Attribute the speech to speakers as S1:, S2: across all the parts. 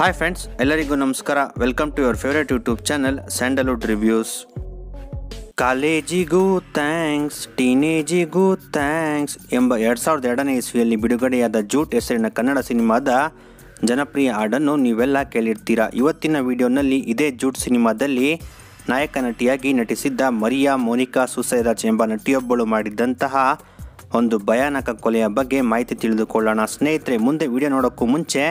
S1: Hi friends ಎಲ್ಲರಿಗೂ ನಮಸ್ಕಾರ. Welcome to your favourite YouTube channel Sandalwood reviews ಕಾಲೇಜಿಗೂ thanks ಟೀನೇಜಿಗೂ thanks ಎಂಬ ಎರಡು ಸಾವಿರದ ಎರಡನೇ ಇಸ್ವಿಯಲ್ಲಿ ಬಿಡುಗಡೆಯಾದ ಜೂಟ್ ಹೆಸರಿನ ಕನ್ನಡ ಸಿನಿಮಾದ ಜನಪ್ರಿಯ ಹಾಡನ್ನು ನೀವೆಲ್ಲ ಕೇಳಿರ್ತೀರಾ. ಇವತ್ತಿನ ವಿಡಿಯೋನಲ್ಲಿ ಇದೇ ಜೂಟ್ ಸಿನಿಮಾದಲ್ಲಿ ನಾಯಕ ನಟಿಯಾಗಿ ನಟಿಸಿದ್ದ ಮರಿಯಾ ಮೋನಿಕಾ ಸುಸೈರಾಜ್ ಎಂಬ ನಟಿಯೊಬ್ಬಳು ಮಾಡಿದ್ದಂತಹ ಒಂದು ಭಯಾನಕ ಕೊಲೆಯ ಬಗ್ಗೆ ಮಾಹಿತಿ ತಿಳಿದುಕೊಳ್ಳೋಣ. ಸ್ನೇಹಿತರೆ, ಮುಂದೆ ವಿಡಿಯೋ ನೋಡೋಕ್ಕೂ ಮುಂಚೆ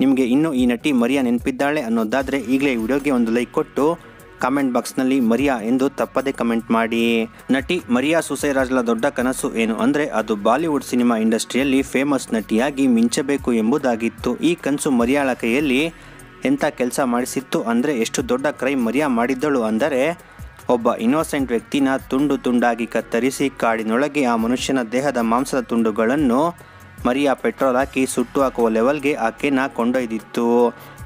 S1: ನಿಮಗೆ ಇನ್ನೂ ಈ ನಟಿ ಮರಿಯಾ ನೆನಪಿದ್ದಾಳೆ ಅನ್ನೋದಾದರೆ ಈಗಲೇ ಈ ವಿಡಿಯೋಗೆ ಒಂದು ಲೈಕ್ ಕೊಟ್ಟು ಕಾಮೆಂಟ್ ಬಾಕ್ಸ್ನಲ್ಲಿ ಮರಿಯಾ ಎಂದು ತಪ್ಪದೇ ಕಮೆಂಟ್ ಮಾಡಿ. ನಟಿ ಮರಿಯಾ ಸುಸೈರಾಜ್ಲ ದೊಡ್ಡ ಕನಸು ಏನು ಅಂದರೆ ಅದು ಬಾಲಿವುಡ್ ಸಿನಿಮಾ ಇಂಡಸ್ಟ್ರಿಯಲ್ಲಿ ಫೇಮಸ್ ನಟಿಯಾಗಿ ಮಿಂಚಬೇಕು ಎಂಬುದಾಗಿತ್ತು. ಈ ಕನಸು ಮರಿಯಾಳ ಕೈಯಲ್ಲಿ ಎಂಥ ಕೆಲಸ ಮಾಡಿಸಿತ್ತು ಅಂದರೆ ಎಷ್ಟು ದೊಡ್ಡ ಕ್ರೈಮ್ ಮರಿಯಾ ಮಾಡಿದ್ದಳು ಅಂದರೆ ಒಬ್ಬ ಇನ್ನೋಸೆಂಟ್ ವ್ಯಕ್ತಿನ ತುಂಡು ತುಂಡಾಗಿ ಕತ್ತರಿಸಿ ಕಾಡಿನೊಳಗೆ ಆ ಮನುಷ್ಯನ ದೇಹದ ಮಾಂಸದ ತುಂಡುಗಳನ್ನು ಮರಿಯಾ ಪೆಟ್ರೋಲ್ ಹಾಕಿ ಸುಟ್ಟು ಹಾಕುವ ಲೆವೆಲ್ಗೆ ಆಕೆನ ಕೊಂಡೊಯ್ದಿತ್ತು.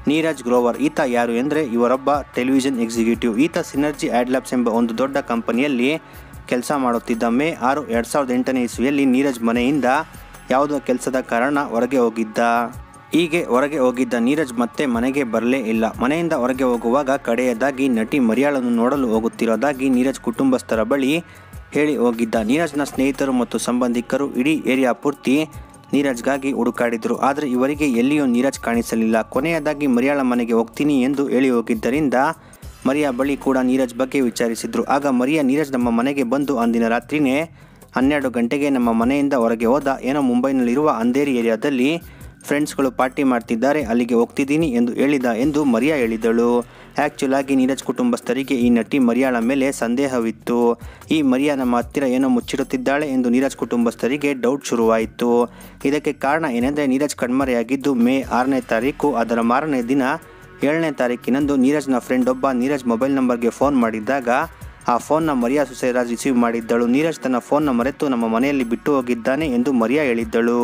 S1: ನೀರಜ್ ಗ್ರೋವರ್, ಈತ ಯಾರು ಎಂದರೆ ಇವರೊಬ್ಬ ಟೆಲಿವಿಷನ್ ಎಕ್ಸಿಕ್ಯೂಟಿವ್. ಈತ ಸಿನರ್ಜಿ ಆಡ್ಲ್ಯಾಬ್ಸ್ ಎಂಬ ಒಂದು ದೊಡ್ಡ ಕಂಪನಿಯಲ್ಲಿ ಕೆಲಸ ಮಾಡುತ್ತಿದ್ದ ಮೇ ಆರು, ಎರಡು ಸಾವಿರದ ಎಂಟನೇ ಇಸ್ವಿಯಲ್ಲಿ ನೀರಜ್ ಮನೆಯಿಂದ ಯಾವುದೋ ಕೆಲಸದ ಕಾರಣ ಹೊರಗೆ ಹೋಗಿದ್ದ. ಹೀಗೆ ಹೊರಗೆ ಹೋಗಿದ್ದ ನೀರಜ್ ಮತ್ತೆ ಮನೆಗೆ ಬರಲೇ ಇಲ್ಲ. ಮನೆಯಿಂದ ಹೊರಗೆ ಹೋಗುವಾಗ ಕಡೆಯದಾಗಿ ನಟಿ ಮರಿಯಾಳನ್ನು ನೋಡಲು ಹೋಗುತ್ತಿರೋದಾಗಿ ನೀರಜ್ ಕುಟುಂಬಸ್ಥರ ಬಳಿ ಹೇಳಿ ಹೋಗಿದ್ದ. ನೀರಜ್ನ ಸ್ನೇಹಿತರು ಮತ್ತು ಸಂಬಂಧಿಕರು ಇಡೀ ಏರಿಯಾ ಪೂರ್ತಿ ನೀರಜ್ಗಾಗಿ ಹುಡುಕಾಡಿದರು. ಆದರೆ ಇವರಿಗೆ ಎಲ್ಲಿಯೂ ನೀರಜ್ ಕಾಣಿಸಲಿಲ್ಲ. ಕೊನೆಯದಾಗಿ ಮರಿಯಾಳ ಮನೆಗೆ ಹೋಗ್ತೀನಿ ಎಂದು ಹೇಳಿ ಹೋಗಿದ್ದರಿಂದ ಮರಿಯಾ ಬಳಿ ಕೂಡ ನೀರಜ್ ಬಗ್ಗೆ ವಿಚಾರಿಸಿದರು. ಆಗ ಮರಿಯಾ ನೀರಜ್ ನಮ್ಮ ಮನೆಗೆ ಬಂದು ಅಂದಿನ ರಾತ್ರಿನೇ ಹನ್ನೆರಡು ಗಂಟೆಗೆ ನಮ್ಮ ಮನೆಯಿಂದ ಹೊರಗೆ ಹೋದ. ಏನೋ ಮುಂಬೈನಲ್ಲಿರುವ ಅಂಧೇರಿ ಏರಿಯಾದಲ್ಲಿ ಫ್ರೆಂಡ್ಸ್ಗಳು ಪಾರ್ಟಿ ಮಾಡ್ತಿದ್ದಾರೆ, ಅಲ್ಲಿಗೆ ಹೋಗ್ತಿದ್ದೀನಿ ಎಂದು ಹೇಳಿದ ಎಂದು ಮರಿಯಾ ಹೇಳಿದಳು. ಆ್ಯಕ್ಚುಲ್ ಆಗಿ ನೀರಜ್ ಕುಟುಂಬಸ್ಥರಿಗೆ ಈ ನಟಿ ಮರಿಯಾಳ ಮೇಲೆ ಸಂದೇಹವಿತ್ತು. ಈ ಮರಿಯಾ ನಮ್ಮ ಹತ್ತಿರ ಏನೋ ಮುಚ್ಚಿಡುತ್ತಿದ್ದಾಳೆ ಎಂದು ನೀರಜ್ ಕುಟುಂಬಸ್ಥರಿಗೆ ಡೌಟ್ ಶುರುವಾಯಿತು. ಇದಕ್ಕೆ ಕಾರಣ ಏನೆಂದರೆ ನೀರಜ್ ಕಣ್ಮರೆಯಾಗಿದ್ದು, ಮೇ ಆರನೇ ತಾರೀಕು, ಅದರ ಮಾರನೇ ದಿನ ಏಳನೇ ತಾರೀಕಿನಂದು ನೀರಜ್ನ ಫ್ರೆಂಡ್ ಒಬ್ಬ ನೀರಜ್ ಮೊಬೈಲ್ ನಂಬರ್ಗೆ ಫೋನ್ ಮಾಡಿದ್ದಾಗ, ಆ ಫೋನ್ನ ಮರಿಯಾ ಸುಸೈರಾಜ್ ರಿಸೀವ್ ಮಾಡಿದ್ದಳು. ನೀರಜ್ ತನ್ನ ಫೋನ್ನ ಮರೆತು ನಮ್ಮ ಮನೆಯಲ್ಲಿ ಬಿಟ್ಟು ಹೋಗಿದ್ದಾನೆ ಎಂದು ಮರಿಯಾ ಹೇಳಿದ್ದಳು.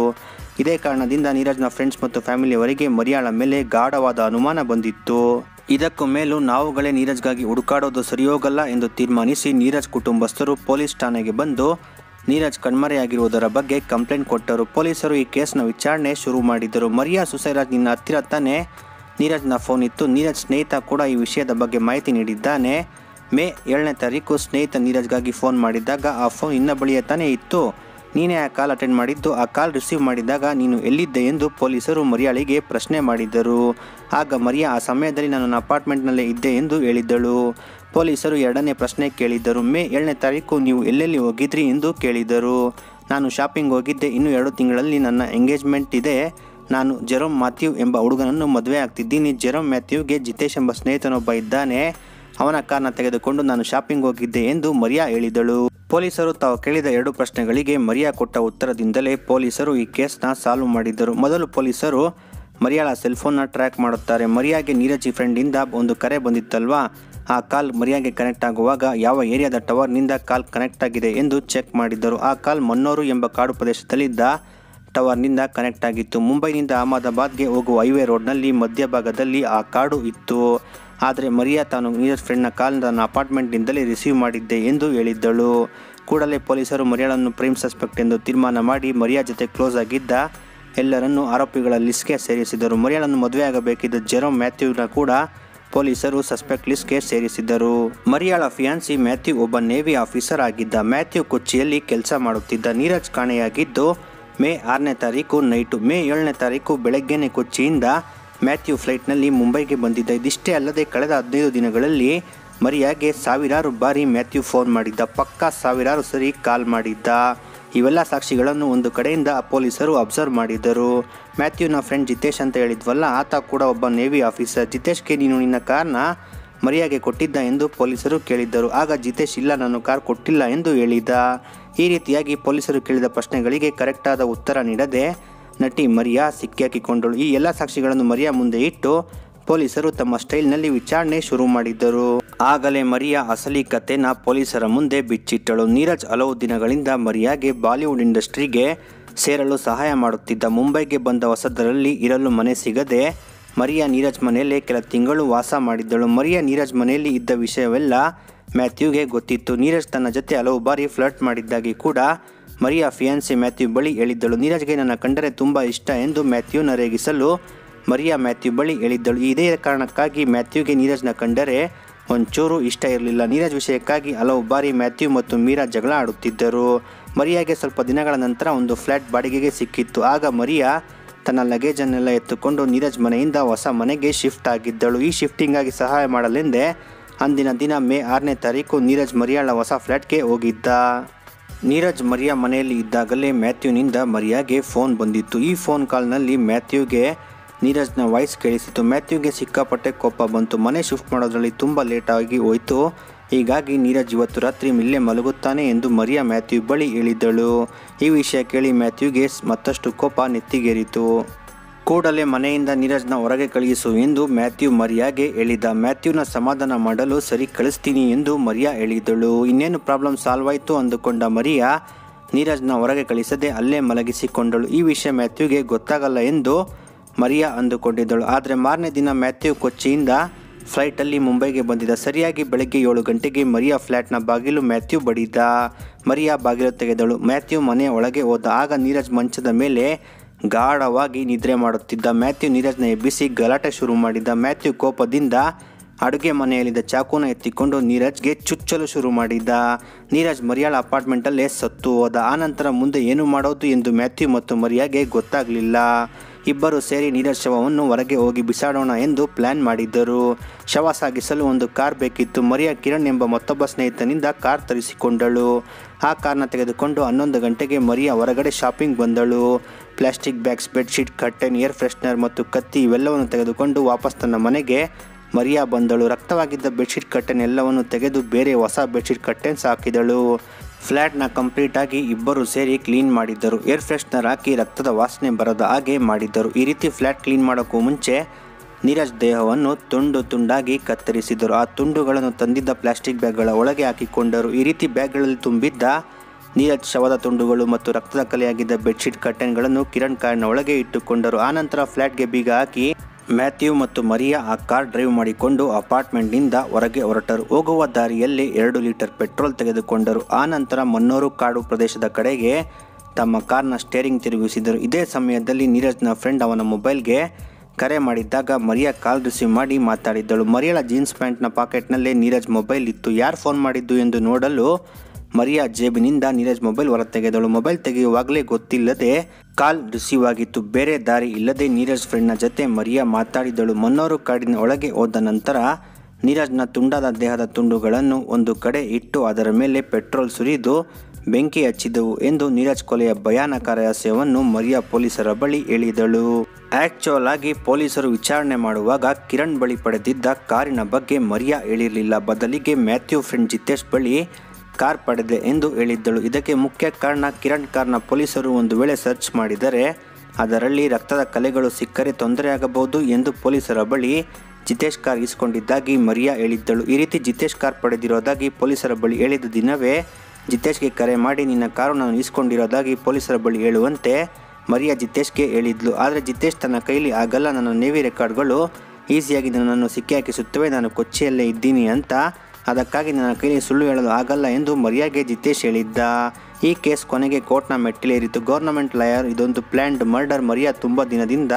S1: ಇದೇ ಕಾರಣದಿಂದ ನೀರಜ್ನ ಫ್ರೆಂಡ್ಸ್ ಮತ್ತು ಫ್ಯಾಮಿಲಿಯವರಿಗೆ ಮರಿಯಾಳ ಮೇಲೆ ಗಾಢವಾದ ಅನುಮಾನ ಬಂದಿತ್ತು. ಇದಕ್ಕೂ ಮೇಲೂ ನಾವುಗಳೇ ನೀರಜ್ಗಾಗಿ ಹುಡುಕಾಡೋದು ಸರಿಯೋಗಲ್ಲ ಎಂದು ತೀರ್ಮಾನಿಸಿ ನೀರಜ್ ಕುಟುಂಬಸ್ಥರು ಪೊಲೀಸ್ ಠಾಣೆಗೆ ಬಂದು ನೀರಜ್ ಕಣ್ಮರೆಯಾಗಿರುವುದರ ಬಗ್ಗೆ ಕಂಪ್ಲೇಂಟ್ ಕೊಟ್ಟರು. ಪೊಲೀಸರು ಈ ಕೇಸ್ನ ವಿಚಾರಣೆ ಶುರು ಮಾಡಿದ್ದರು. ಮರಿಯಾ ಸುಸೈರಾಜ್ ನಿನ್ನ ಹತ್ತಿರ ತಾನೇ? ನೀರಜ್ನ ಫೋನ್ ಇತ್ತು. ನೀರಜ್ ಸ್ನೇಹಿತ ಕೂಡ ಈ ವಿಷಯದ ಬಗ್ಗೆ ಮಾಹಿತಿ ನೀಡಿದ್ದಾನೆ. ಮೇ ಏಳನೇ ತಾರೀಕು ಸ್ನೇಹಿತ ನೀರಜ್ಗಾಗಿ ಫೋನ್ ಮಾಡಿದ್ದಾಗ ಆ ಫೋನ್ ಇನ್ನ ಬಳಿಯ ತಾನೇ ಇತ್ತು. ನೀನೇ ಆ ಕಾಲ್ ಅಟೆಂಡ್ ಮಾಡಿದ್ದು, ಆ ಕಾಲ್ ರಿಸೀವ್ ಮಾಡಿದಾಗ ನೀನು ಎಲ್ಲಿದ್ದೆ ಎಂದು ಪೊಲೀಸರು ಮರಿಯಾಳಿಗೆ ಪ್ರಶ್ನೆ ಮಾಡಿದ್ದರು. ಆಗ ಮರಿಯಾ ಆ ಸಮಯದಲ್ಲಿ ನಾನು ನನ್ನ ಅಪಾರ್ಟ್ಮೆಂಟ್ನಲ್ಲೇ ಇದ್ದೆ ಎಂದು ಹೇಳಿದ್ದಳು. ಪೊಲೀಸರು ಎರಡನೇ ಪ್ರಶ್ನೆ ಕೇಳಿದ್ದರು. ಮೇ ಏಳನೇ ತಾರೀಕು ನೀವು ಎಲ್ಲೆಲ್ಲಿ ಹೋಗಿದ್ರಿ ಎಂದು ಕೇಳಿದರು ನಾನು ಶಾಪಿಂಗ್ ಹೋಗಿದ್ದೆ. ಇನ್ನು ಎರಡು ತಿಂಗಳಲ್ಲಿ ನನ್ನ ಎಂಗೇಜ್ಮೆಂಟ್ ಇದೆ. ನಾನು ಜೆರೋಮ್ ಮಾಥ್ಯೂ ಎಂಬ ಹುಡುಗನನ್ನು ಮದುವೆ ಆಗ್ತಿದ್ದೀನಿ. ಜೆರೋಮ್ ಮ್ಯಾಥ್ಯೂಗೆ ಜಿತೇಶ್ ಎಂಬ ಸ್ನೇಹಿತನೊಬ್ಬ ಇದ್ದಾನೆ. ಅವನ ಕಾರ್ನ ತೆಗೆದುಕೊಂಡು ನಾನು ಶಾಪಿಂಗ್ ಹೋಗಿದ್ದೆ ಎಂದು ಮರಿಯಾ ಹೇಳಿದಳು ಪೊಲೀಸರು ತಾವು ಕೇಳಿದ ಎರಡು ಪ್ರಶ್ನೆಗಳಿಗೆ ಮರಿಯಾ ಕೊಟ್ಟ ಉತ್ತರದಿಂದಲೇ ಪೊಲೀಸರು ಈ ಕೇಸ್ನ ಸಾಲ್ವ್ ಮಾಡಿದ್ದರು. ಮೊದಲು ಪೊಲೀಸರು ಮರಿಯಾಳ ಸೆಲ್ಫೋನ್ನ ಟ್ರ್ಯಾಕ್ ಮಾಡುತ್ತಾರೆ. ಮರಿಯಾಗೆ ನೀರಜಿ ಫ್ರೆಂಡಿಂದ ಒಂದು ಕರೆ ಬಂದಿತ್ತಲ್ವಾ? ಆ ಕಾಲ್ ಮರಿಯಾಗೆ ಕನೆಕ್ಟ್ ಆಗುವಾಗ ಯಾವ ಏರಿಯಾದ ಟವರ್ನಿಂದ ಕಾಲ್ ಕನೆಕ್ಟ್ ಆಗಿದೆ ಎಂದು ಚೆಕ್ ಮಾಡಿದ್ದರು. ಆ ಕಾಲ್ ಮನ್ನೂರು ಎಂಬ ಕಾಡು ಪ್ರದೇಶದಲ್ಲಿದ್ದ ಟವರ್ನಿಂದ ಕನೆಕ್ಟ್ ಆಗಿತ್ತು. ಮುಂಬೈನಿಂದ ಅಹಮದಾಬಾದ್ಗೆ ಹೋಗುವ ಹೈವೇ ರೋಡ್ನಲ್ಲಿ ಮಧ್ಯಭಾಗದಲ್ಲಿ ಆ ಕಾಡು ಇತ್ತು. ಆದರೆ ಮರಿಯಾ ತಾನು ನೀರಜ್ ಫ್ರೆಂಡ್ನ ಕಾಲ್ ತನ್ನ ಅಪಾರ್ಟ್ಮೆಂಟ್ನಿಂದಲೇ ರಿಸೀವ್ ಮಾಡಿದ್ದೆ ಎಂದು ಹೇಳಿದ್ದಳು. ಕೂಡಲೇ ಪೊಲೀಸರು ಮರಿಯಾಳನ್ನು ಪ್ರೇಮ್ ಸಸ್ಪೆಕ್ಟ್ ಎಂದು ತೀರ್ಮಾನ ಮಾಡಿ ಮರಿಯಾ ಜೊತೆ ಕ್ಲೋಸ್ ಆಗಿದ್ದ ಎಲ್ಲರನ್ನೂ ಆರೋಪಿಗಳ ಲಿಸ್ಟ್ಗೆ ಸೇರಿಸಿದರು. ಮರಿಯಾಳನ್ನು ಮದುವೆಯಾಗಬೇಕಿದ್ದ ಜೆರೋಮ್ ಮ್ಯಾಥ್ಯೂನ ಕೂಡ ಪೊಲೀಸರು ಸಸ್ಪೆಕ್ಟ್ ಲಿಸ್ಟ್ಗೆ ಸೇರಿಸಿದ್ದರು. ಮರಿಯಾಳ ಫಿಯಾನ್ಸಿ ಮ್ಯಾಥ್ಯೂ ಒಬ್ಬ ನೇವಿ ಆಫೀಸರ್ ಆಗಿದ್ದ. ಮ್ಯಾಥ್ಯೂ ಕೊಚ್ಚಿಯಲ್ಲಿ ಕೆಲಸ ಮಾಡುತ್ತಿದ್ದ. ನೀರಜ್ ಕಾಣೆಯಾಗಿದ್ದು ಮೇ ಆರನೇ ತಾರೀಕು ನೈಟು. ಮೇ ಏಳನೇ ತಾರೀಕು ಬೆಳಗ್ಗೆನೇ ಕೊಚ್ಚಿಯಿಂದ ಮ್ಯಾಥ್ಯೂ ಫ್ಲೈಟ್ನಲ್ಲಿ ಮುಂಬೈಗೆ ಬಂದಿದ್ದ ಇದಿಷ್ಟೇ ಅಲ್ಲದೆ ಕಳೆದ ಹದಿನೈದು ದಿನಗಳಲ್ಲಿ ಮರಿಯಾಗೆ ಸಾವಿರಾರು ಬಾರಿ ಮ್ಯಾಥ್ಯೂ ಫೋನ್ ಮಾಡಿದ್ದ. ಪಕ್ಕಾ ಸಾವಿರಾರು ಸರಿ ಕಾಲ್ ಮಾಡಿದ್ದ. ಇವೆಲ್ಲ ಸಾಕ್ಷಿಗಳನ್ನು ಒಂದು ಕಡೆಯಿಂದ ಪೊಲೀಸರು ಅಬ್ಸರ್ವ್ ಮಾಡಿದ್ದರು. ಮ್ಯಾಥ್ಯೂನ ಫ್ರೆಂಡ್ ಜಿತೇಶ್ ಅಂತ ಹೇಳಿದ್ವಲ್ಲ, ಆತ ಕೂಡ ಒಬ್ಬ ನೇವಿ ಆಫೀಸರ್. ಜಿತೇಶ್ಗೆ ನೀನು ನಿನ್ನ ಕಾರ್ನ ಮರಿಯಾಗೆ ಕೊಟ್ಟಿದ್ದ ಎಂದು ಪೊಲೀಸರು ಕೇಳಿದ್ದರು. ಆಗ ಜಿತೇಶ್, ಇಲ್ಲ, ನಾನು ಕಾರ್ ಕೊಟ್ಟಿಲ್ಲ ಎಂದು ಹೇಳಿದ. ಈ ರೀತಿಯಾಗಿ ಪೊಲೀಸರು ಕೇಳಿದ ಪ್ರಶ್ನೆಗಳಿಗೆ ಕರೆಕ್ಟಾದ ಉತ್ತರ ನೀಡದೆ ನಟಿ ಮರಿಯಾ ಸಿಕ್ಕಾಕಿಕೊಂಡಳು ಈ ಎಲ್ಲ ಸಾಕ್ಷಿಗಳನ್ನು ಮರಿಯಾ ಮುಂದೆ ಇಟ್ಟು ಪೊಲೀಸರು ತಮ್ಮ ಸ್ಟೈಲ್ನಲ್ಲಿ ವಿಚಾರಣೆ ಶುರು ಮಾಡಿದ್ದರು. ಆಗಲೇ ಮರಿಯಾ ಅಸಲಿ ಕಥೆನ ಪೊಲೀಸರ ಮುಂದೆ ಬಿಚ್ಚಿಟ್ಟಳು. ನೀರಜ್ ಹಲವು ದಿನಗಳಿಂದ ಮರಿಯಾಗೆ ಬಾಲಿವುಡ್ ಇಂಡಸ್ಟ್ರಿಗೆ ಸೇರಲು ಸಹಾಯ ಮಾಡುತ್ತಿದ್ದ ಮುಂಬೈಗೆ ಬಂದ ಹೊಸದರಲ್ಲಿ ಇರಲು ಮನೆ ಸಿಗದೆ ಮರಿಯಾ ನೀರಜ್ ಮನೆಯಲ್ಲೇ ಕೆಲ ತಿಂಗಳು ವಾಸ ಮಾಡಿದ್ದಳು. ಮರಿಯಾ ನೀರಜ್ ಮನೆಯಲ್ಲಿ ಇದ್ದ ವಿಷಯವೆಲ್ಲ ಮ್ಯಾಥ್ಯೂಗೆ ಗೊತ್ತಿತ್ತು. ನೀರಜ್ ತನ್ನ ಜೊತೆ ಹಲವು ಬಾರಿ ಫ್ಲರ್ಟ್ ಮಾಡಿದ್ದಾಗಿ ಕೂಡ ಮರಿಯಾ ಫಿಯಾನ್ಸಿ ಮ್ಯಾಥ್ಯೂ ಬಳಿ ಹೇಳಿದ್ದಳು. ನೀರಜ್ಗೆ ನನ್ನ ಕಂಡರೆ ತುಂಬ ಇಷ್ಟ ಎಂದು ಮ್ಯಾಥ್ಯೂ ನರೇಗಿಸಲು ಮರಿಯಾ ಮ್ಯಾಥ್ಯೂ ಬಳಿ ಹೇಳಿದ್ದಳು. ಇದೇ ಕಾರಣಕ್ಕಾಗಿ ಮ್ಯಾಥ್ಯೂಗೆ ನೀರಜ್ನ ಕಂಡರೆ ಒಂಚೂರು ಇಷ್ಟ ಇರಲಿಲ್ಲ. ನೀರಜ್ ವಿಷಯಕ್ಕಾಗಿ ಹಲವು ಬಾರಿ ಮ್ಯಾಥ್ಯೂ ಮತ್ತು ಮೀರಾ ಜಗಳ ಆಡುತ್ತಿದ್ದರು. ಮರಿಯಾಗೆ ಸ್ವಲ್ಪ ದಿನಗಳ ನಂತರ ಒಂದು ಫ್ಲ್ಯಾಟ್ ಬಾಡಿಗೆಗೆ ಸಿಕ್ಕಿತ್ತು. ಆಗ ಮರಿಯಾ ತನ್ನ ಲಗೇಜನ್ನೆಲ್ಲ ಎತ್ತುಕೊಂಡು ನೀರಜ್ ಮನೆಯಿಂದ ಹೊಸ ಮನೆಗೆ ಶಿಫ್ಟ್ ಆಗಿದ್ದಳು. ಈ ಶಿಫ್ಟಿಂಗಾಗಿ ಸಹಾಯ ಮಾಡಲೆಂದೇ ಅಂದಿನ ದಿನ ಮೇ ಆರನೇ ತಾರೀಕು ನೀರಜ್ ಮರಿಯಾಳ ಹೊಸ ಫ್ಲ್ಯಾಟ್ಗೆ ಹೋಗಿದ್ದ. ನೀರಜ್ ಮರಿಯಾ ಮನೆಯಲ್ಲಿ ಇದ್ದಾಗಲೇ ಮ್ಯಾಥ್ಯೂನಿಂದ ಮರಿಯಾಗೆ ಫೋನ್ ಬಂದಿತ್ತು. ಈ ಫೋನ್ ಕಾಲ್ನಲ್ಲಿ ಮ್ಯಾಥ್ಯೂಗೆ, ನೀರಜ್ನ ವಾಯ್ಸ್ ಕೇಳಿಸಿತು ಮ್ಯಾಥ್ಯೂಗೆ ಸಿಕ್ಕಾಪಟ್ಟೆ ಕೋಪ ಬಂತು. ಮನೆ ಶಿಫ್ಟ್ ಮಾಡೋದ್ರಲ್ಲಿ ತುಂಬ ಲೇಟಾಗಿ ಹೋಯಿತು. ಹೀಗಾಗಿ ನೀರಜ್ ಇವತ್ತು ರಾತ್ರಿ ಇಲ್ಲೇ ಮಲಗುತ್ತಾನೆ ಎಂದು ಮರಿಯಾ ಮ್ಯಾಥ್ಯೂ ಬಳಿ ಹೇಳಿದ್ದಳು. ಈ ವಿಷಯ ಕೇಳಿ ಮ್ಯಾಥ್ಯೂಗೆ ಮತ್ತಷ್ಟು ಕೋಪ ನೆತ್ತಿಗೇರಿತು. ಕೂಡಲೇ ಮನೆಯಿಂದ ನೀರಜ್ನ ಹೊರಗೆ ಕಳುಹಿಸು ಎಂದು ಮ್ಯಾಥ್ಯೂ ಮರಿಯಾಗೆ ಹೇಳಿದ. ಮ್ಯಾಥ್ಯೂನ ಸಮಾಧಾನ ಮಾಡಲು ಸರಿ ಕಳಿಸ್ತೀನಿ ಎಂದು ಮರಿಯಾ ಹೇಳಿದಳು. ಇನ್ನೇನು ಪ್ರಾಬ್ಲಮ್ ಸಾಲ್ವ್ ಆಯಿತು ಅಂದುಕೊಂಡ ಮರಿಯಾ ನೀರಜ್ನ ಹೊರಗೆ ಕಳಿಸದೆ ಅಲ್ಲೇ ಮಲಗಿಸಿಕೊಂಡಳು. ಈ ವಿಷಯ ಮ್ಯಾಥ್ಯೂಗೆ ಗೊತ್ತಾಗಲ್ಲ ಎಂದು ಮರಿಯಾ ಅಂದುಕೊಂಡಿದ್ದಳು. ಆದರೆ ಮಾರನೇ ದಿನ ಮ್ಯಾಥ್ಯೂ ಕೊಚ್ಚಿಯಿಂದ ಫ್ಲೈಟಲ್ಲಿ ಮುಂಬೈಗೆ ಬಂದಿದ್ದ. ಸರಿಯಾಗಿ ಬೆಳಗ್ಗೆ ಏಳು ಗಂಟೆಗೆ ಮರಿಯಾ ಫ್ಲ್ಯಾಟ್ನ ಬಾಗಿಲು ಮ್ಯಾಥ್ಯೂ ಬಡಿದ. ಮರಿಯಾ ಬಾಗಿಲು ತೆಗೆದಳು. ಮ್ಯಾಥ್ಯೂ ಮನೆಯ ಒಳಗೆ ಹೋದ. ಆಗ ನೀರಜ್ ಮಂಚದ ಮೇಲೆ ಗಾಢವಾಗಿ ನಿದ್ರೆ ಮಾಡುತ್ತಿದ್ದ ಮ್ಯಾಥ್ಯೂ ನೀರಜ್ನ ಎಬ್ಬಿಸಿ ಗಲಾಟೆ ಶುರು ಮಾಡಿದ್ದ ಮ್ಯಾಥ್ಯೂ ಕೋಪದಿಂದ ಅಡುಗೆ ಮನೆಯಲ್ಲಿದ್ದ ಚಾಕುನ ಎತ್ತಿಕೊಂಡು ನೀರಜ್ಗೆ ಚುಚ್ಚಲು ಶುರು ಮಾಡಿದ್ದ ನೀರಜ್ ಮರಿಯಾಳ ಅಪಾರ್ಟ್ಮೆಂಟಲ್ಲೇ ಸತ್ತು ಹೋದ. ಆನಂತರ ಮುಂದೆ ಏನು ಮಾಡೋದು ಎಂದು ಮ್ಯಾಥ್ಯೂ ಮತ್ತು ಮರಿಯಾಗೆ ಗೊತ್ತಾಗಲಿಲ್ಲ. ಇಬ್ಬರು ಸೇರಿ ನೀರಜ್ ಶವವನ್ನು ಹೊರಗೆ ಹೋಗಿ ಬಿಸಾಡೋಣ ಎಂದು ಪ್ಲಾನ್ ಮಾಡಿದ್ದರು. ಶವ ಸಾಗಿಸಲು ಒಂದು ಕಾರ್ ಬೇಕಿತ್ತು. ಮರಿಯಾ ಕಿರಣ್ ಎಂಬ ಮತ್ತೊಬ್ಬ ಸ್ನೇಹಿತನಿಂದ ಕಾರ್ ತರಿಸಿಕೊಂಡಳು. ಆ ಕಾರ್ನ ತೆಗೆದುಕೊಂಡು ಹನ್ನೊಂದು ಗಂಟೆಗೆ ಮರಿಯಾ ಹೊರಗಡೆ ಶಾಪಿಂಗ್ ಬಂದಳು. Plastic bags, bedsheet, curtain, air freshener ಮತ್ತು ಕತ್ತಿ ಇವೆಲ್ಲವನ್ನು ತೆಗೆದುಕೊಂಡು ವಾಪಸ್ ತನ್ನ ಮನೆಗೆ ಮರಿಯಾ ಬಂದಳು. ರಕ್ತವಾಗಿದ್ದ ಬೆಡ್ಶೀಟ್ ಕಟ್ಟೆನ್ ಎಲ್ಲವನ್ನು ತೆಗೆದು ಬೇರೆ ಹೊಸ ಬೆಡ್ಶೀಟ್ ಕಟ್ಟೆನ್ಸ್ ಹಾಕಿದಳು. ಫ್ಲ್ಯಾಟ್ನ ಕಂಪ್ಲೀಟಾಗಿ ಇಬ್ಬರು ಸೇರಿ ಕ್ಲೀನ್ ಮಾಡಿದ್ದರು. ಏರ್ ಫ್ರೆಶ್ನರ್ ಹಾಕಿ ರಕ್ತದ ವಾಸನೆ ಬರದ ಹಾಗೆ ಮಾಡಿದ್ದರು. ಈ ರೀತಿ ಫ್ಲ್ಯಾಟ್ ಕ್ಲೀನ್ ಮಾಡೋಕ್ಕೂ ಮುಂಚೆ ನೀರಜ್ ದೇಹವನ್ನು ತುಂಡು ತುಂಡಾಗಿ ಕತ್ತರಿಸಿದರು. ಆ ತುಂಡುಗಳನ್ನು ತಂದಿದ್ದ ಪ್ಲಾಸ್ಟಿಕ್ ಬ್ಯಾಗ್ಗಳ ಒಳಗೆ ಹಾಕಿಕೊಂಡರು. ಈ ರೀತಿ ಬ್ಯಾಗ್ಗಳಲ್ಲಿ ತುಂಬಿದ್ದ ನೀರಜ್ ಶವದ ತುಂಡುಗಳು ಮತ್ತು ರಕ್ತದ ಕಲೆಯಾಗಿದ್ದ ಬೆಡ್ಶೀಟ್ ಕರ್ಟನ್ಗಳನ್ನು ಕಿರಣ್ ಕಾರ್ಡ್ನ ಒಳಗೆ ಇಟ್ಟುಕೊಂಡರು. ಆನಂತರ ಫ್ಲ್ಯಾಟ್ಗೆ ಬೀಗ ಹಾಕಿ ಮ್ಯಾಥ್ಯೂ ಮತ್ತು ಮರಿಯಾ ಆ ಕಾರ್ ಡ್ರೈವ್ ಮಾಡಿಕೊಂಡು ಅಪಾರ್ಟ್ಮೆಂಟ್ನಿಂದ ಹೊರಗೆ ಹೊರಟರು. ಹೋಗುವ ದಾರಿಯಲ್ಲಿ ಎರಡು ಲೀಟರ್ ಪೆಟ್ರೋಲ್ ತೆಗೆದುಕೊಂಡರು. ಆನಂತರ ಮನ್ನೂರು ಕಾಡು ಪ್ರದೇಶದ ಕಡೆಗೆ ತಮ್ಮ ಕಾರ್ನ ಸ್ಟೇರಿಂಗ್ ತಿರುಗಿಸಿದರು. ಇದೇ ಸಮಯದಲ್ಲಿ ನೀರಜ್ನ ಫ್ರೆಂಡ್ ಅವನ ಮೊಬೈಲ್ಗೆ ಕರೆ ಮಾಡಿದ್ದಾಗ ಮರಿಯಾ ಕಾಲ್ ರಿಸೀವ್ ಮಾಡಿ ಮಾತಾಡಿದ್ದಳು. ಮರಿಯಾಳ ಜೀನ್ಸ್ ಪ್ಯಾಂಟ್ನ ಪಾಕೆಟ್ನಲ್ಲೇ ನೀರಜ್ ಮೊಬೈಲ್ ಇತ್ತು. ಯಾರು ಫೋನ್ ಮಾಡಿದ್ದು ಎಂದು ನೋಡಲು ಮರಿಯಾ ಜೇಬಿನಿಂದ ನೀರಜ್ ಮೊಬೈಲ್ ಹೊರತೆಗೆದಳು. ಮೊಬೈಲ್ ತೆಗೆಯುವಾಗಲೇ ಗೊತ್ತಿಲ್ಲದೆ ಕಾಲ್ ರಿಸೀವ್ ಆಗಿತ್ತು ಬೇರೆ ದಾರಿ ಇಲ್ಲದೆ ನೀರಜ್ ಫ್ರೆಂಡ್ನ ಜೊತೆ ಮರಿಯಾ ಮಾತಾಡಿದಳು. ಮನ್ನೋರು ಕಾಡಿನ ಒಳಗೆ ಹೋದ ನಂತರ ನೀರಜ್ನ ತುಂಡಾದ ದೇಹದ ತುಂಡುಗಳನ್ನು ಒಂದು ಕಡೆ ಇಟ್ಟು ಅದರ ಮೇಲೆ ಪೆಟ್ರೋಲ್ ಸುರಿದು ಬೆಂಕಿ ಹಚ್ಚಿದವು ಎಂದು ನೀರಜ್ ಕೊಲೆಯ ಭಯಾನಕ ರಹಸ್ಯವನ್ನು ಮರಿಯಾ ಪೊಲೀಸರ ಬಳಿ ಹೇಳಿದಳು. ಆಕ್ಚುಯಲ್ ಆಗಿ ಪೊಲೀಸರು ವಿಚಾರಣೆ ಮಾಡುವಾಗ ಕಿರಣ್ ಬಳಿ ಪಡೆದಿದ್ದ ಕಾರಿನ ಬಗ್ಗೆ ಮರಿಯಾ ಹೇಳಿರಲಿಲ್ಲ. ಬದಲಿಗೆ ಮ್ಯಾಥ್ಯೂ ಫ್ರೆಂಡ್ ಜಿತೇಶ್ ಬಳಿ ಕಾರ್ ಪಡೆದೆ ಎಂದು ಹೇಳಿದ್ದಳು. ಇದಕ್ಕೆ ಮುಖ್ಯ ಕಾರಣ, ಕಿರಣ್ ಕಾರ್ನ ಪೊಲೀಸರು ಒಂದು ವೇಳೆ ಸರ್ಚ್ ಮಾಡಿದರೆ ಅದರಲ್ಲಿ ರಕ್ತದ ಕಲೆಗಳು ಸಿಕ್ಕರೆ ತೊಂದರೆಯಾಗಬಹುದು ಎಂದು ಪೊಲೀಸರ ಬಳಿ ಜಿತೇಶ್ ಕಾರ್ ಇಸ್ಕೊಂಡಿದ್ದಾಗಿ ಮರಿಯಾ ಹೇಳಿದ್ದಳು. ಈ ರೀತಿ ಜಿತೇಶ್ ಕಾರ್ ಪಡೆದಿರೋದಾಗಿ ಪೊಲೀಸರ ಬಳಿ ಹೇಳಿದ ದಿನವೇ ಜಿತೇಶ್ಗೆ ಕರೆ ಮಾಡಿ, ನಿನ್ನ ಕಾರು ನಾನು ಇಸ್ಕೊಂಡಿರೋದಾಗಿ ಪೊಲೀಸರ ಬಳಿ ಹೇಳುವಂತೆ ಮರಿಯಾ ಜಿತೇಶ್ಗೆ ಹೇಳಿದ್ಲು. ಆದರೆ ಜಿತೇಶ್ ತನ್ನ ಕೈಲಿ ಆಗಲ್ಲ. ನನ್ನ ನೇವಿ ರೆಕಾರ್ಡ್ಗಳು ಈಸಿಯಾಗಿ ನನ್ನನ್ನು ಸಿಕ್ಕಿ ಹಾಕಿಸುತ್ತವೆ ನಾನು ಕೊಚ್ಚಿಯಲ್ಲೇ ಇದ್ದೀನಿ ಅಂತ ಅದಕ್ಕಾಗಿ ನನ್ನ ಕೈಲಿ ಸುಳ್ಳು ಹೇಳಲು ಆಗಲ್ಲ ಎಂದು ಮರಿಯಾಗೆ ಜಿತೇಶ್ ಹೇಳಿದ್ದ. ಈ ಕೇಸ್ ಕೊನೆಗೆ ಕೋರ್ಟ್ನ ಮೆಟ್ಟಿಲೇರಿತು. ಗೌರ್ನಮೆಂಟ್ ಲಾಯರ್ ಇದೊಂದು ಪ್ಲ್ಯಾಂಡ್ ಮರ್ಡರ್. ಮರಿಯಾ ತುಂಬ ದಿನದಿಂದ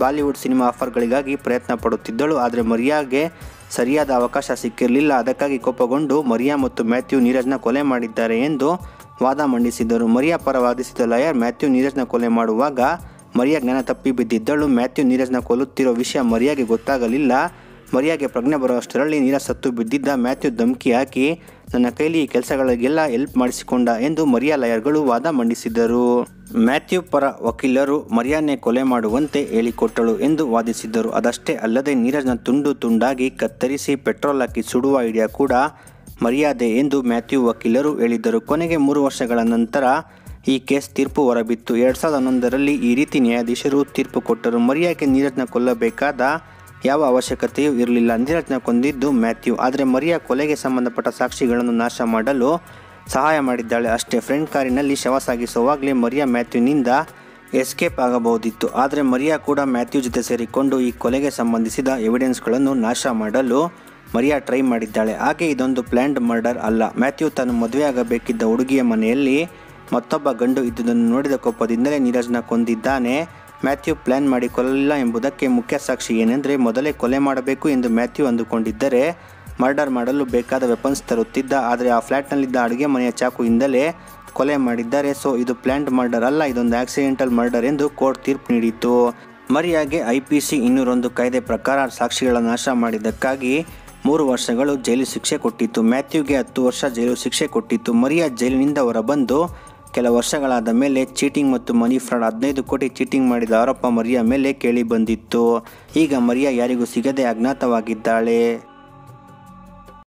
S1: ಬಾಲಿವುಡ್ ಸಿನಿಮಾ ಆಫರ್ಗಳಿಗಾಗಿ ಪ್ರಯತ್ನ ಪಡುತ್ತಿದ್ದಳು. ಆದರೆ ಮರಿಯಾಗೆ ಸರಿಯಾದ ಅವಕಾಶ ಸಿಕ್ಕಿರಲಿಲ್ಲ. ಅದಕ್ಕಾಗಿ ಕೋಪಗೊಂಡು ಮರಿಯಾ ಮತ್ತು ಮ್ಯಾಥ್ಯೂ ನೀರಜ್ನ ಕೊಲೆ ಮಾಡಿದ್ದಾರೆ ಎಂದು ವಾದ ಮಂಡಿಸಿದರು ಮರಿಯಾ ಪರ ವಾದಿಸಿದ ಲಾಯರ್ ಮ್ಯಾಥ್ಯೂ ನೀರಜ್ನ ಕೊಲೆ ಮಾಡುವಾಗ ಮರಿಯಾ ಜ್ಞಾನ ತಪ್ಪಿ ಬಿದ್ದಿದ್ದಳು. ಮ್ಯಾಥ್ಯೂ ನೀರಜ್ನ ಕೊಲ್ಲುತ್ತಿರೋ ವಿಷಯ ಮರಿಯಾಗೆ ಗೊತ್ತಾಗಲಿಲ್ಲ. ಮರಿಯಾಗೆ ಪ್ರಜ್ಞೆ ಬರುವಷ್ಟರಲ್ಲಿ ನೀರ ಸತ್ತು ಬಿದ್ದಿದ್ದ ಮ್ಯಾಥ್ಯೂ ಧಮಕಿ ಹಾಕಿ ತನ್ನ ಕೈಲಿ ಈ ಕೆಲಸಗಳಿಗೆಲ್ಲ ಹೆಲ್ಪ್ ಮಾಡಿಸಿಕೊಂಡ ಎಂದು ಮರಿಯಾ ಲಾಯರ್ಗಳು ವಾದ ಮಂಡಿಸಿದರು ಮ್ಯಾಥ್ಯೂ ಪರ ವಕೀಲರು ಮರಿಯಾನೇ ಕೊಲೆ ಮಾಡುವಂತೆ ಹೇಳಿಕೊಟ್ಟಳು ಎಂದು ವಾದಿಸಿದ್ದರು. ಅದಷ್ಟೇ ಅಲ್ಲದೆ ನೀರಜ್ನ ತುಂಡು ತುಂಡಾಗಿ ಕತ್ತರಿಸಿ ಪೆಟ್ರೋಲ್ ಹಾಕಿ ಸುಡುವ ಐಡಿಯಾ ಕೂಡ ಮರ್ಯಾದೆ ಎಂದು ಮ್ಯಾಥ್ಯೂ ವಕೀಲರು ಹೇಳಿದರು ಕೊನೆಗೆ ಮೂರು ವರ್ಷಗಳ ನಂತರ ಈ ಕೇಸ್ ತೀರ್ಪು ಹೊರಬಿತ್ತು. ಎರಡು ಸಾವಿರದ ಹನ್ನೊಂದರಲ್ಲಿ ಈ ರೀತಿ ನ್ಯಾಯಾಧೀಶರು ತೀರ್ಪು ಕೊಟ್ಟರು. ಮರಿಯಾಗೆ ನೀರಜ್ನ ಕೊಲ್ಲಬೇಕಾದ ಯಾವ ಅವಶ್ಯಕತೆಯೂ ಇರಲಿಲ್ಲ. ನೀರಜ್ನ ಕೊಂದಿದ್ದು ಮ್ಯಾಥ್ಯೂ. ಆದರೆ ಮರಿಯಾ ಕೊಲೆಗೆ ಸಂಬಂಧಪಟ್ಟ ಸಾಕ್ಷಿಗಳನ್ನು ನಾಶ ಮಾಡಲು ಸಹಾಯ ಮಾಡಿದ್ದಾಳೆ. ಅಷ್ಟೇ, ಫ್ರೆಂಡ್ ಕಾರಿನಲ್ಲಿ ಶವ ಸಾಗಿಸುವಾಗಲೇ ಮರಿಯಾ ಮ್ಯಾಥ್ಯೂನಿಂದ ಎಸ್ಕೇಪ್ ಆಗಬಹುದಿತ್ತು. ಆದರೆ ಮರಿಯಾ ಕೂಡ ಮ್ಯಾಥ್ಯೂ ಜೊತೆ ಸೇರಿಕೊಂಡು ಈ ಕೊಲೆಗೆ ಸಂಬಂಧಿಸಿದ ಎವಿಡೆನ್ಸ್ಗಳನ್ನು ನಾಶ ಮಾಡಲು ಮರಿಯಾ ಟ್ರೈ ಮಾಡಿದ್ದಾಳೆ. ಹಾಗೆ ಇದೊಂದು ಪ್ಲ್ಯಾಂಡ್ ಮರ್ಡರ್ ಅಲ್ಲ. ಮ್ಯಾಥ್ಯೂ ತಾನು ಮದುವೆಯಾಗಬೇಕಿದ್ದ ಹುಡುಗಿಯ ಮನೆಯಲ್ಲಿ ಮತ್ತೊಬ್ಬ ಗಂಡು ಇದ್ದುದನ್ನು ನೋಡಿದ ಕೋಪದಿಂದಲೇ ನೀರಜ್ನ ಕೊಂದಿದ್ದಾನೆ. ಮ್ಯಾಥ್ಯೂ ಪ್ಲ್ಯಾನ್ ಮಾಡಿ ಕೊಲ್ಲಲಿಲ್ಲ ಎಂಬುದಕ್ಕೆ ಮುಖ್ಯ ಸಾಕ್ಷಿ ಏನೆಂದರೆ ಮೊದಲೇ ಕೊಲೆ ಮಾಡಬೇಕು ಎಂದು ಮ್ಯಾಥ್ಯೂ ಅಂದುಕೊಂಡಿದ್ದರೆ ಮರ್ಡರ್ ಮಾಡಲು ಬೇಕಾದ ವೆಪನ್ಸ್ ತರುತ್ತಿದ್ದ, ಆದರೆ ಆ ಫ್ಲ್ಯಾಟ್ನಲ್ಲಿದ್ದ ಅಡುಗೆ ಮನೆಯ ಚಾಕುಯಿಂದಲೇ ಕೊಲೆ ಮಾಡಿದ್ದಾರೆ. ಸೊ, ಇದು ಪ್ಲ್ಯಾಂಟ್ ಮರ್ಡರ್ ಅಲ್ಲ, ಇದೊಂದು ಆಕ್ಸಿಡೆಂಟಲ್ ಮರ್ಡರ್ ಎಂದು ಕೋರ್ಟ್ ತೀರ್ಪು ನೀಡಿತು ಮರಿಯಾಗೆ ಐ ಪಿ ಸಿ ಇನ್ನೂರೊಂದು ಕಾಯ್ದೆ ಪ್ರಕಾರ ಸಾಕ್ಷಿಗಳ ನಾಶ ಮಾಡಿದ್ದಕ್ಕಾಗಿ ಮೂರು ವರ್ಷಗಳು ಜೈಲು ಶಿಕ್ಷೆ ಕೊಟ್ಟಿತ್ತು. ಮ್ಯಾಥ್ಯೂಗೆ ಹತ್ತು ವರ್ಷ ಜೈಲು ಶಿಕ್ಷೆ ಕೊಟ್ಟಿತ್ತು. ಮರಿಯಾ ಜೈಲಿನಿಂದ ಹೊರಬಂದು ಕೆಲ ವರ್ಷಗಳಾದ ಮೇಲೆ ಚೀಟಿಂಗ್ ಮತ್ತು ಮನಿ ಫ್ರಾಡ್ ಹದಿನೈದು ಕೋಟಿ ಚೀಟಿಂಗ್ ಮಾಡಿದ ಆರೋಪ ಮರಿಯಾ ಮೇಲೆ ಕೇಳಿ ಬಂದಿತ್ತು. ಈಗ ಮರಿಯಾ ಯಾರಿಗೂ ಸಿಗದೆ ಅಜ್ಞಾತವಾಗಿದ್ದಾಳೆ.